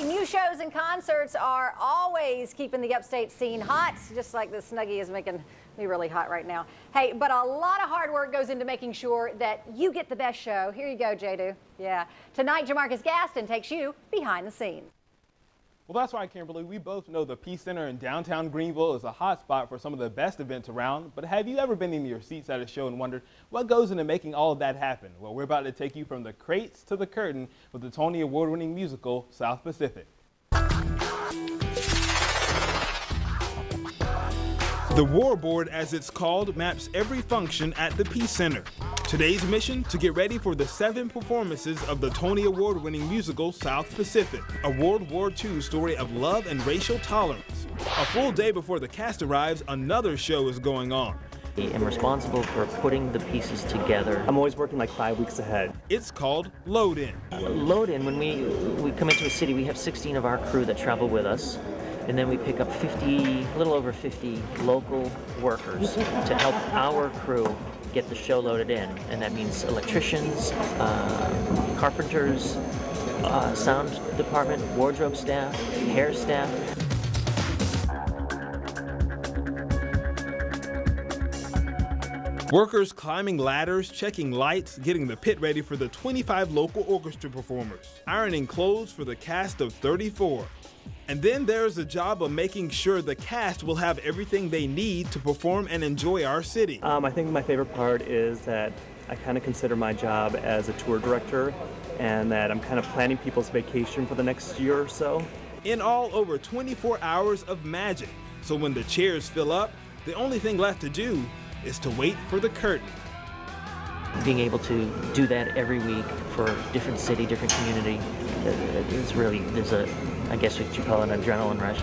Hey, new shows and concerts are always keeping the upstate scene hot, just like the Snuggie is making me really hot right now. Hey, but a lot of hard work goes into making sure that you get the best show. Here you go, Jadu. Yeah. Tonight, Jamarcus Gaston takes you behind the scenes. Well, that's right, Kimberly. We both know the Peace Center in downtown Greenville is a hot spot for some of the best events around. But have you ever been in your seats at a show and wondered what goes into making all of that happen? Well, we're about to take you from the crates to the curtain with the Tony Award winning musical South Pacific. The War Board, as it's called, maps every function at the Peace Center. Today's mission to get ready for the seven performances of the Tony Award winning musical South Pacific, a World War II story of love and racial tolerance. A full day before the cast arrives, another show is going on. I am responsible for putting the pieces together. I'm always working like five weeks ahead. It's called Load In. Load In, when we, we come into a city, we have 16 of our crew that travel with us and then we pick up 50, a little over 50 local workers to help our crew get the show loaded in. And that means electricians, uh, carpenters, uh, sound department, wardrobe staff, hair staff. Workers climbing ladders, checking lights, getting the pit ready for the 25 local orchestra performers, ironing clothes for the cast of 34. And then there's the job of making sure the cast will have everything they need to perform and enjoy our city. Um, I think my favorite part is that I kind of consider my job as a tour director and that I'm kind of planning people's vacation for the next year or so. In all, over 24 hours of magic. So when the chairs fill up, the only thing left to do is to wait for the curtain. Being able to do that every week for different city, different community, uh, is really, there's a I guess what you call it, an adrenaline rush.